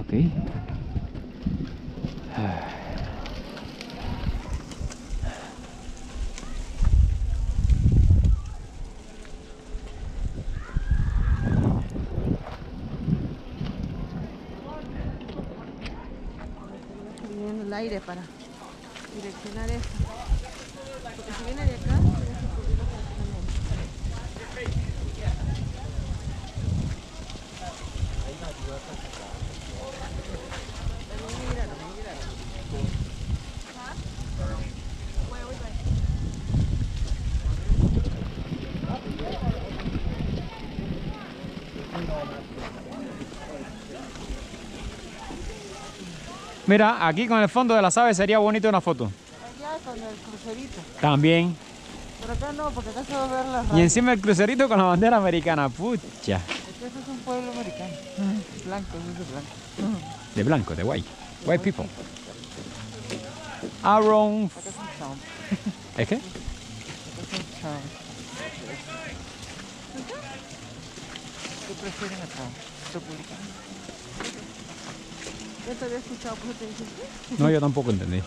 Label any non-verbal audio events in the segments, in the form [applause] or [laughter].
Ok. El aire para direccionar esto. Porque si viene de acá, tiene Mira, aquí con el fondo de las aves sería bonito una foto. Allá con el crucerito. También. Por acá no, porque acá se va a ver las Y encima el crucerito con la bandera americana. Pucha. Este es un pueblo americano. Blanco, es de blanco. De blanco, de white. White people. Aaron. Acá es un chao. ¿Es qué? Acá es un chao. ¿Qué prefieren acá? Republicano. Yo te había escuchado, pues te dije. No, yo tampoco entendí.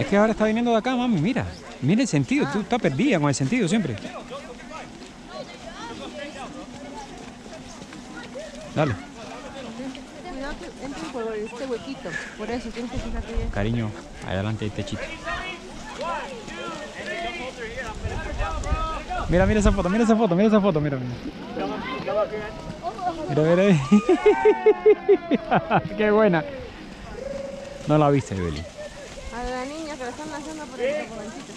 Es que ahora está viniendo de acá, mami, mira. Mira el sentido, tú estás perdida con el sentido siempre. Dale, Cuidado que por este huequito. Por eso tienes que fijarte bien. cariño, adelante hay techito. Mira, mira esa foto, mira esa foto, mira esa foto, mira, mira. Mira, mira. [laughs] Qué buena. No la viste, Beli. Que la están lanzando por el jovencito.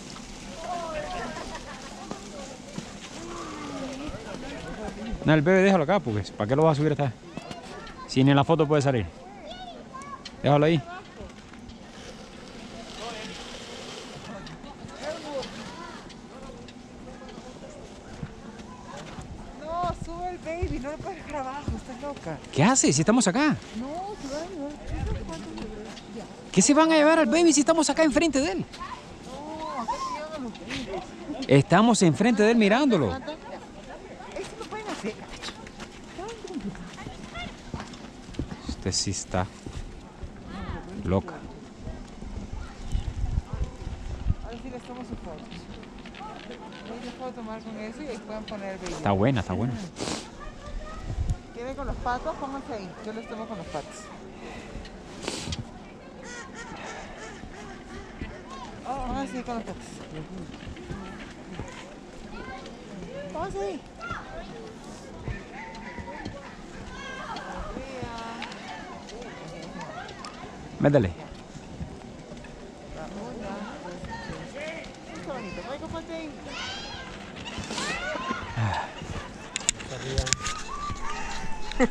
No, el bebé déjalo acá, porque ¿para qué lo vas a subir esta vez? Si ni en la foto puede salir. Déjalo ahí. No, sube el baby, no lo puedes dejar abajo, estás loca. ¿Qué haces si estamos acá? No, se va a llevar. ¿Tú sabes cuánto le Ya. ¿Qué se van a llevar al baby si estamos acá enfrente de él? Estamos enfrente de él mirándolo. Usted sí está loca. Está buena, está buena. ¿Quieren con los patos? Pónganse ahí. Yo les tomo con los patos. Pónganse ahí con los patos. Pónganse ahí. Métele. Qué